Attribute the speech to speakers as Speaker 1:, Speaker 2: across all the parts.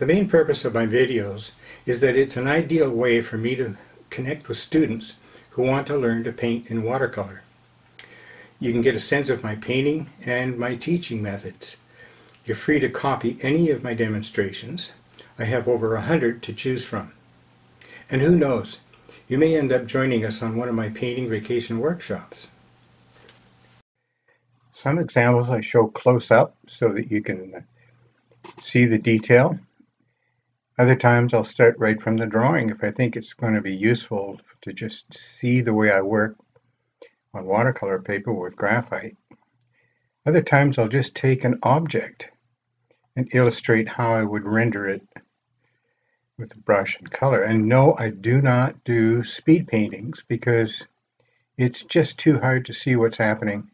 Speaker 1: The main purpose of my videos is that it's an ideal way for me to connect with students who want to learn to paint in watercolor. You can get a sense of my painting and my teaching methods. You're free to copy any of my demonstrations. I have over a hundred to choose from. And who knows, you may end up joining us on one of my painting vacation workshops. Some examples I show close up so that you can see the detail. Other times I'll start right from the drawing if I think it's going to be useful to just see the way I work on watercolor paper with graphite. Other times I'll just take an object and illustrate how I would render it with brush and color. And no, I do not do speed paintings because it's just too hard to see what's happening.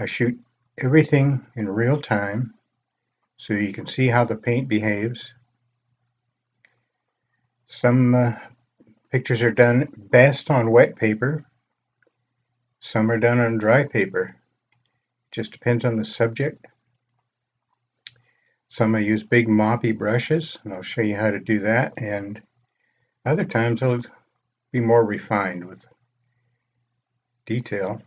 Speaker 1: I shoot everything in real time so you can see how the paint behaves. Some uh, pictures are done best on wet paper. Some are done on dry paper. Just depends on the subject. Some I use big moppy brushes, and I'll show you how to do that. And other times I'll be more refined with detail.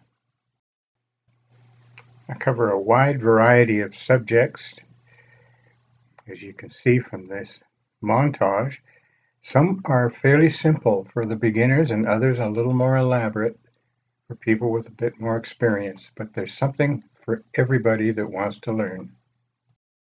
Speaker 1: I cover a wide variety of subjects, as you can see from this montage. Some are fairly simple for the beginners and others a little more elaborate for people with a bit more experience, but there's something for everybody that wants to learn.